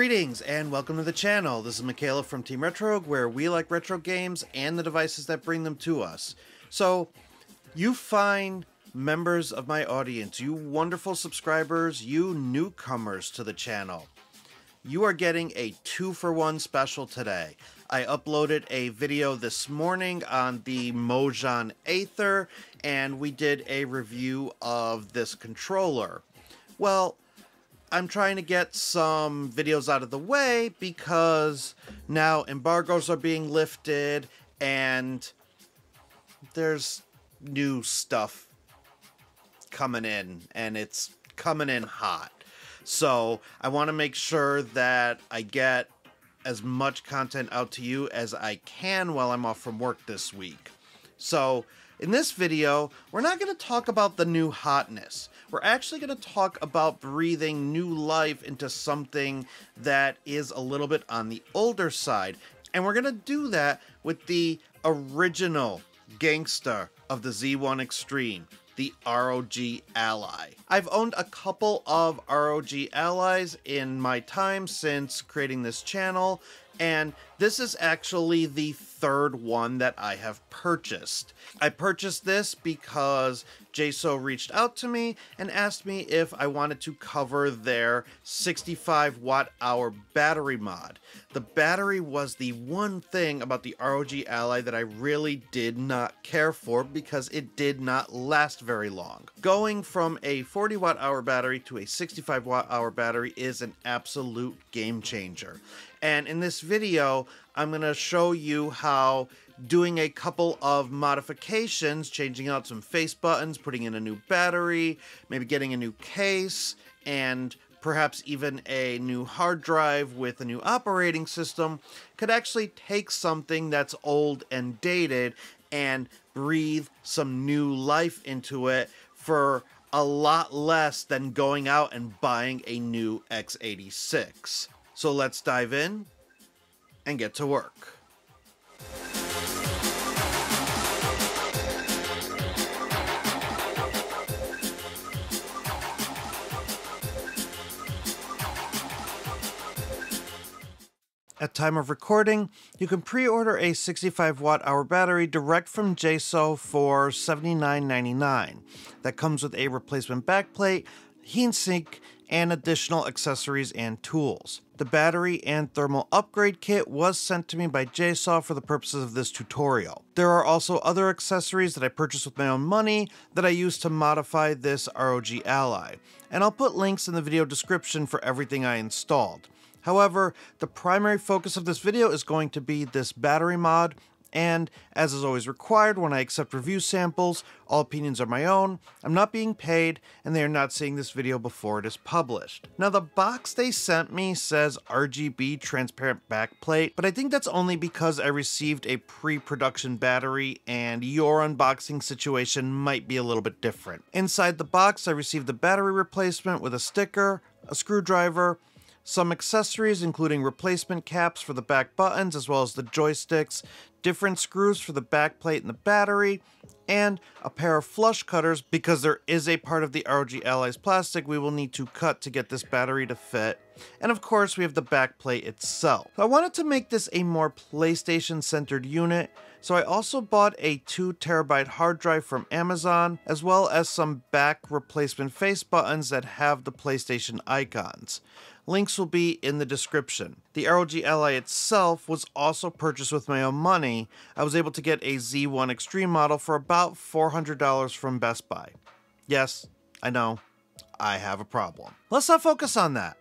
Greetings and welcome to the channel. This is Mikhailov from Team Retro, where we like retro games and the devices that bring them to us. So, you find members of my audience, you wonderful subscribers, you newcomers to the channel. You are getting a two for one special today. I uploaded a video this morning on the Mojhon Aether, and we did a review of this controller. Well, I'm trying to get some videos out of the way because now embargoes are being lifted and there's new stuff coming in and it's coming in hot. So I want to make sure that I get as much content out to you as I can while I'm off from work this week. So in this video, we're not going to talk about the new hotness. We're actually going to talk about breathing new life into something that is a little bit on the older side. And we're going to do that with the original gangster of the Z1 Extreme, the ROG Ally. I've owned a couple of ROG Allies in my time since creating this channel, and this is actually the third one that I have purchased. I purchased this because JSAUX reached out to me and asked me if I wanted to cover their 65 watt hour battery mod. The battery was the one thing about the ROG Ally that I really did not care for because it did not last very long. Going from a 40 watt hour battery to a 65 watt hour battery is an absolute game changer. And in this video, I'm going to show you how doing a couple of modifications, changing out some face buttons, putting in a new battery, maybe getting a new case, and perhaps even a new hard drive with a new operating system, could actually take something that's old and dated and breathe some new life into it for a lot less than going out and buying a new x86. So let's dive in and get to work. At time of recording, you can pre-order a 65 watt hour battery direct from JSAUX for $79.99. That comes with a replacement backplate, heatsink, and additional accessories and tools. The battery and thermal upgrade kit was sent to me by JSAUX for the purposes of this tutorial. There are also other accessories that I purchased with my own money that I used to modify this ROG Ally, and I'll put links in the video description for everything I installed. However, the primary focus of this video is going to be this battery mod and, as is always required when I accept review samples, all opinions are my own, I'm not being paid, and they are not seeing this video before it is published. Now the box they sent me says RGB transparent backplate, but I think that's only because I received a pre-production battery and your unboxing situation might be a little bit different. Inside the box I received the battery replacement with a sticker, a screwdriver, some accessories including replacement caps for the back buttons as well as the joysticks, different screws for the back plate and the battery, and a pair of flush cutters because there is a part of the ROG Ally's plastic we will need to cut to get this battery to fit. And of course we have the back plate itself. I wanted to make this a more PlayStation centered unit, so I also bought a 2 terabyte hard drive from Amazon, as well as some back replacement face buttons that have the PlayStation icons. Links will be in the description. The ROG Ally itself was also purchased with my own money. I was able to get a Z1 Extreme model for about $400 from Best Buy. Yes, I know, I have a problem. Let's not focus on that.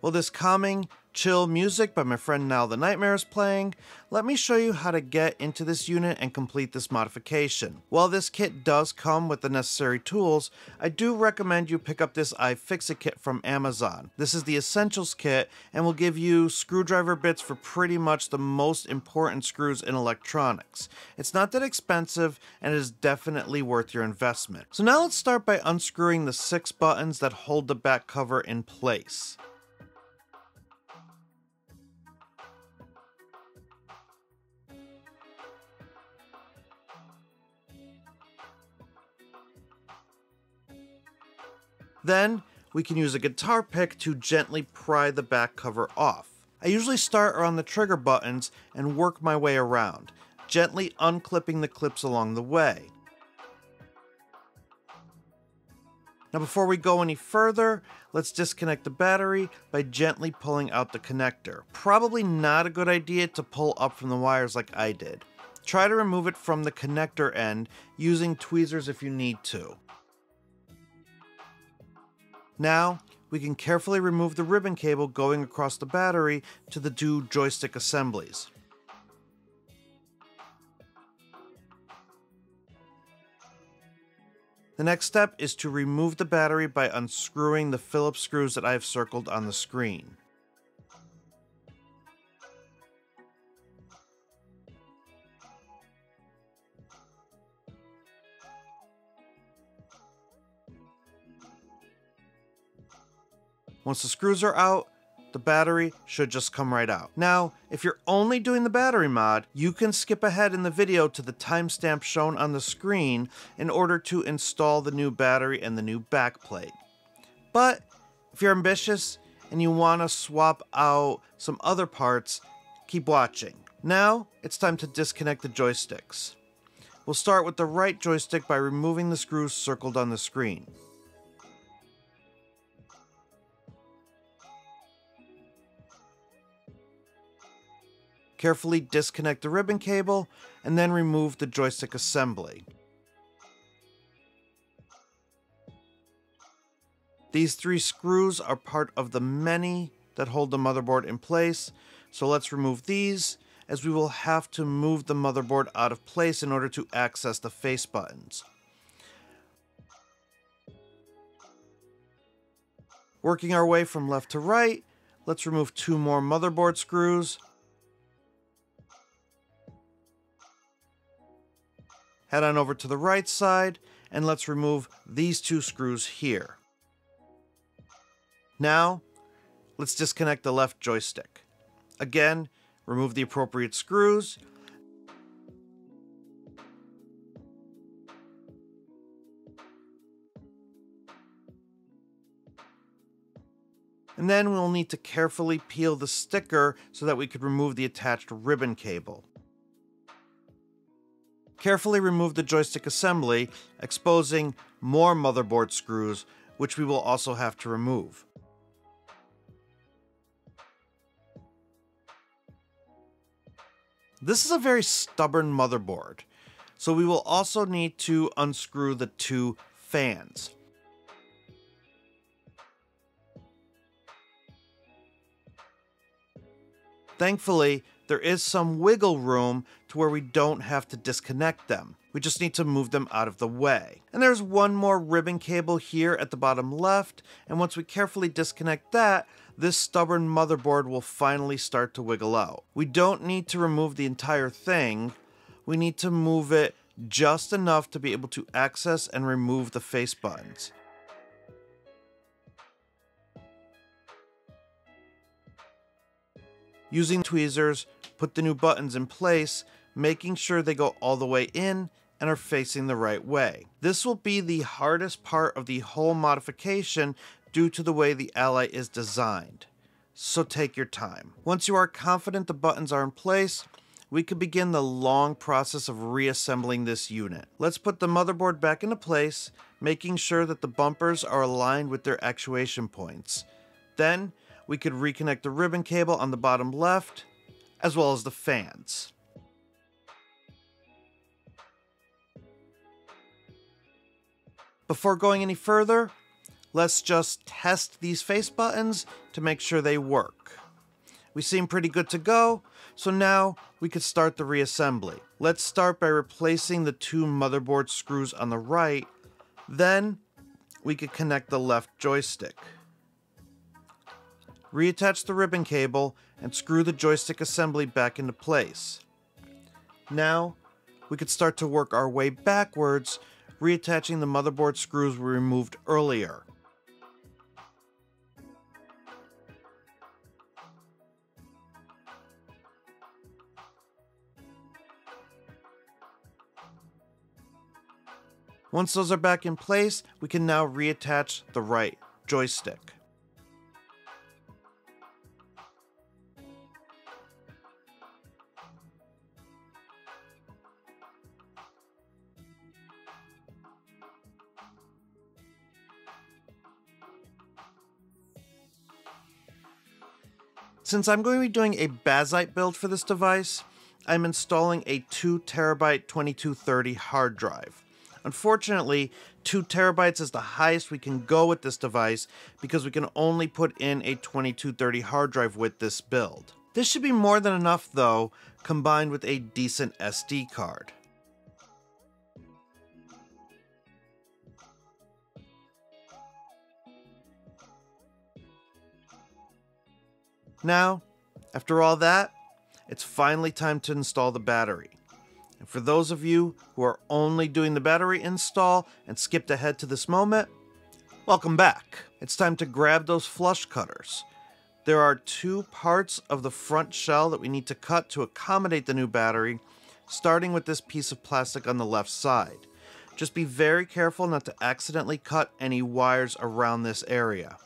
Well, this calming, chill music by my friend Now the Nightmare is playing, let me show you how to get into this unit and complete this modification. While this kit does come with the necessary tools, I do recommend you pick up this iFixit kit from Amazon. This is the Essentials kit and will give you screwdriver bits for pretty much the most important screws in electronics. It's not that expensive and it is definitely worth your investment. So now let's start by unscrewing the six buttons that hold the back cover in place. Then, we can use a guitar pick to gently pry the back cover off. I usually start around the trigger buttons and work my way around, gently unclipping the clips along the way. Now before we go any further, let's disconnect the battery by gently pulling out the connector. Probably not a good idea to pull up from the wires like I did. Try to remove it from the connector end using tweezers if you need to. Now, we can carefully remove the ribbon cable going across the battery to the two joystick assemblies. The next step is to remove the battery by unscrewing the Phillips screws that I have circled on the screen. Once the screws are out, the battery should just come right out. Now, if you're only doing the battery mod, you can skip ahead in the video to the timestamp shown on the screen in order to install the new battery and the new backplate. But if you're ambitious and you want to swap out some other parts, keep watching. Now, it's time to disconnect the joysticks. We'll start with the right joystick by removing the screws circled on the screen. Carefully disconnect the ribbon cable and then remove the joystick assembly. These three screws are part of the many that hold the motherboard in place, so let's remove these as we will have to move the motherboard out of place in order to access the face buttons. Working our way from left to right, let's remove two more motherboard screws head on over to the right side, and let's remove these two screws here. Now, let's disconnect the left joystick. Again, remove the appropriate screws, And then we'll need to carefully peel the sticker so that we could remove the attached ribbon cable. Carefully remove the joystick assembly, exposing more motherboard screws, which we will also have to remove. This is a very stubborn motherboard, so we will also need to unscrew the two fans. Thankfully, there is some wiggle room to where we don't have to disconnect them. We just need to move them out of the way. And there's one more ribbon cable here at the bottom left, and once we carefully disconnect that, this stubborn motherboard will finally start to wiggle out. We don't need to remove the entire thing, we need to move it just enough to be able to access and remove the face buttons. Using tweezers, put the new buttons in place, making sure they go all the way in and are facing the right way. This will be the hardest part of the whole modification due to the way the Ally is designed. So take your time. Once you are confident the buttons are in place, we could begin the long process of reassembling this unit. Let's put the motherboard back into place, making sure that the bumpers are aligned with their actuation points. Then, we could reconnect the ribbon cable on the bottom left, as well as the fans. Before going any further, let's just test these face buttons to make sure they work. We seem pretty good to go, so now we could start the reassembly. Let's start by replacing the two motherboard screws on the right, then we could connect the left joystick reattach the ribbon cable, and screw the joystick assembly back into place. Now, we could start to work our way backwards, reattaching the motherboard screws we removed earlier. Once those are back in place, we can now reattach the right joystick. Since I'm going to be doing a Bazzite build for this device, I'm installing a 2 terabyte 2230 hard drive. Unfortunately, 2 terabytes is the highest we can go with this device because we can only put in a 2230 hard drive with this build. This should be more than enough though, combined with a decent SD card. Now, after all that, it's finally time to install the battery. And for those of you who are only doing the battery install and skipped ahead to this moment, welcome back. It's time to grab those flush cutters. There are two parts of the front shell that we need to cut to accommodate the new battery, starting with this piece of plastic on the left side. Just be very careful not to accidentally cut any wires around this area.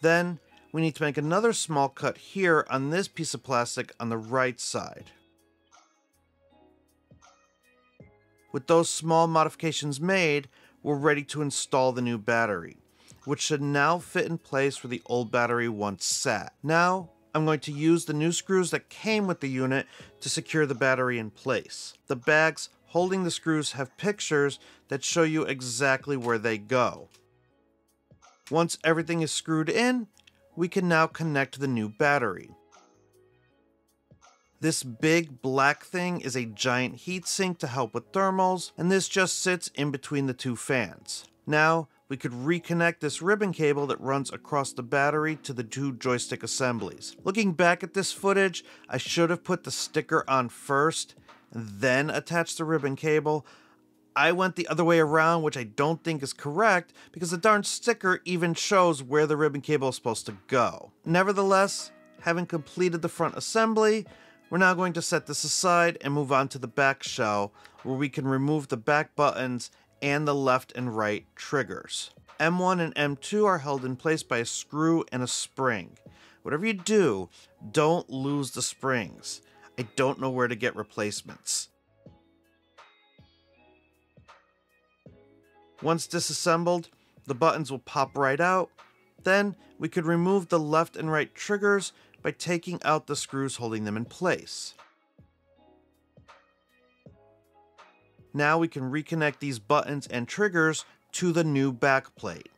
Then we need to make another small cut here on this piece of plastic on the right side. With those small modifications made, we're ready to install the new battery, which should now fit in place where the old battery once sat. Now, I'm going to use the new screws that came with the unit to secure the battery in place. The bags holding the screws have pictures that show you exactly where they go. Once everything is screwed in, we can now connect the new battery. This big black thing is a giant heatsink to help with thermals, and this just sits in between the two fans. Now, we could reconnect this ribbon cable that runs across the battery to the two joystick assemblies. Looking back at this footage, I should have put the sticker on first, then attached the ribbon cable, I went the other way around, which I don't think is correct, because the darn sticker even shows where the ribbon cable is supposed to go. Nevertheless, having completed the front assembly, we're now going to set this aside and move on to the back shell, where we can remove the back buttons and the left and right triggers. M1 and M2 are held in place by a screw and a spring. Whatever you do, don't lose the springs. I don't know where to get replacements. Once disassembled, the buttons will pop right out. Then we could remove the left and right triggers by taking out the screws holding them in place. Now we can reconnect these buttons and triggers to the new back plate.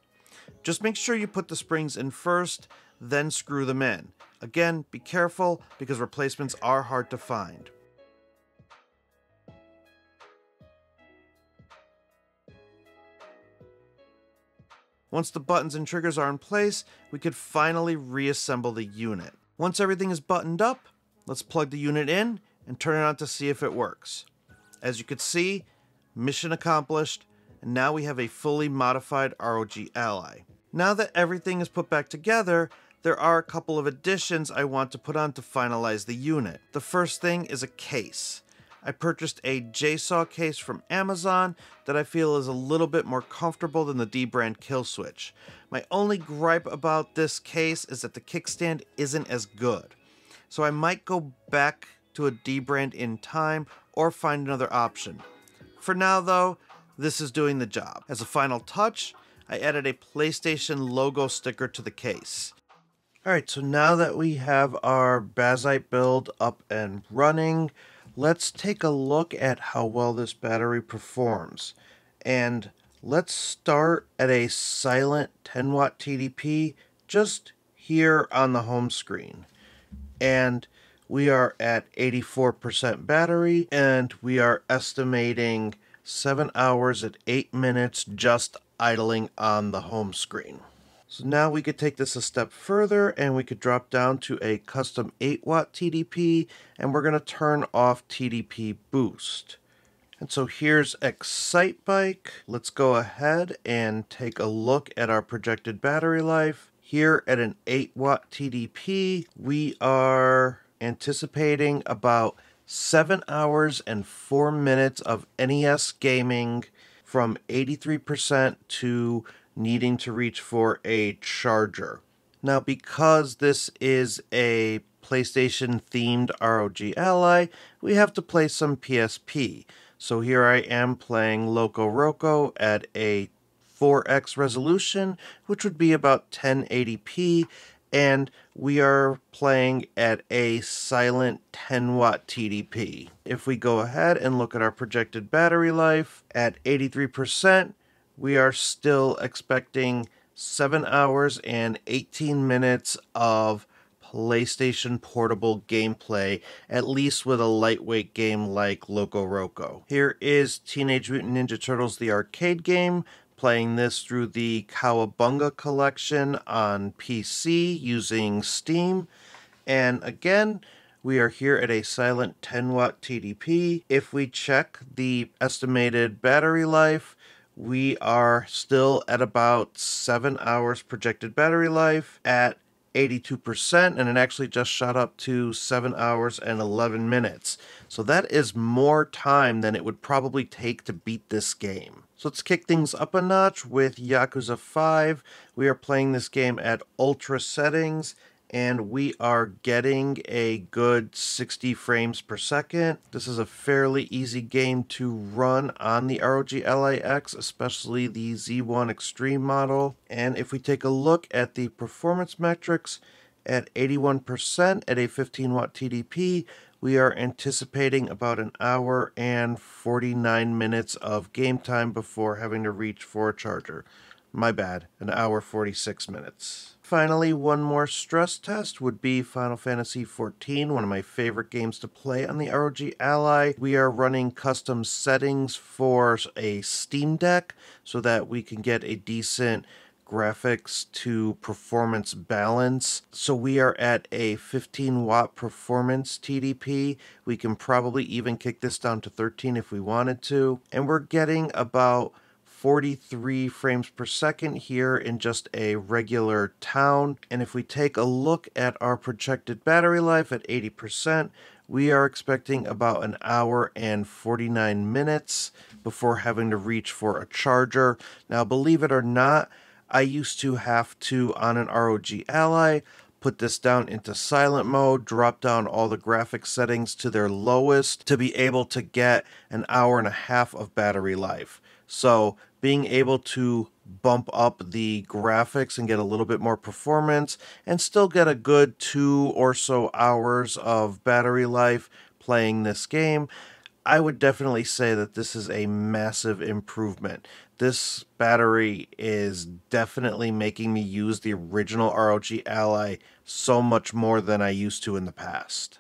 Just make sure you put the springs in first, then screw them in. Again, be careful because replacements are hard to find. Once the buttons and triggers are in place, we could finally reassemble the unit. Once everything is buttoned up, let's plug the unit in and turn it on to see if it works. As you can see, mission accomplished, and now we have a fully modified ROG Ally. Now that everything is put back together, there are a couple of additions I want to put on to finalize the unit. The first thing is a case. I purchased a JSAUX case from Amazon that I feel is a little bit more comfortable than the dbrand kill switch. My only gripe about this case is that the kickstand isn't as good. So I might go back to a dbrand in time or find another option. For now though, this is doing the job. As a final touch, I added a PlayStation logo sticker to the case. Alright, so now that we have our Bazzite build up and running, let's take a look at how well this battery performs. And let's start at a silent 10 watt TDP just here on the home screen. And we are at 84% battery and we are estimating 7 hours at 8 minutes just idling on the home screen. So now we could take this a step further and we could drop down to a custom 8 watt TDP and we're going to turn off TDP boost. And so here's Excitebike. Let's go ahead and take a look at our projected battery life. Here at an 8 watt TDP, we are anticipating about 7 hours and 4 minutes of NES gaming from 83% to needing to reach for a charger. Now, because this is a PlayStation themed ROG Ally, we have to play some PSP. So here I am playing Loco Roco at a 4x resolution, which would be about 1080p, and we are playing at a silent 10 watt TDP. If we go ahead and look at our projected battery life at 83%, we are still expecting 7 hours and 18 minutes of PlayStation Portable gameplay, at least with a lightweight game like Loco Roco. Here is Teenage Mutant Ninja Turtles the arcade game, playing this through the Cowabunga collection on PC using Steam. And again, we are here at a silent 10 watt TDP. If we check the estimated battery life, we are still at about 7 hours projected battery life at 82%, and it actually just shot up to 7 hours and 11 minutes. So that is more time than it would probably take to beat this game. So let's kick things up a notch with Yakuza 5. We are playing this game at ultra settings and we are getting a good 60 frames per second. This is a fairly easy game to run on the ROG LIX, especially the Z1 Extreme model. And if we take a look at the performance metrics at 81% at a 15 watt TDP, we are anticipating about an hour and 49 minutes of game time before having to reach for a charger. My bad, an hour 46 minutes. Finally, one more stress test would be Final Fantasy XIV, one of my favorite games to play on the ROG Ally. We are running custom settings for a Steam Deck so that we can get a decent graphics to performance balance. So we are at a 15 watt performance TDP. We can probably even kick this down to 13 if we wanted to. And we're getting about 43 frames per second here in just a regular town. And if we take a look at our projected battery life at 80%, we are expecting about an hour and 49 minutes before having to reach for a charger. Now, believe it or not, I used to have to, on an ROG Ally, put this down into silent mode, drop down all the graphics settings to their lowest to be able to get an hour and a half of battery life. So being able to bump up the graphics and get a little bit more performance and still get a good two or so hours of battery life playing this game, I would definitely say that this is a massive improvement. This battery is definitely making me use the original ROG Ally so much more than I used to in the past.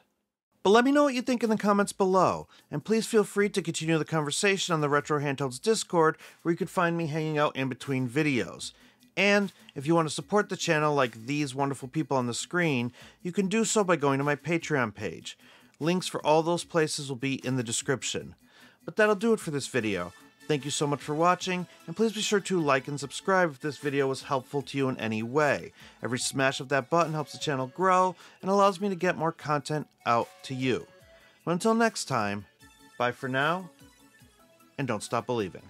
But let me know what you think in the comments below, and please feel free to continue the conversation on the Retro Handhelds Discord, where you can find me hanging out in between videos. And if you want to support the channel like these wonderful people on the screen, you can do so by going to my Patreon page. Links for all those places will be in the description. But that'll do it for this video. Thank you so much for watching, and please be sure to like and subscribe if this video was helpful to you in any way. Every smash of that button helps the channel grow and allows me to get more content out to you. But until next time, bye for now, and don't stop believing.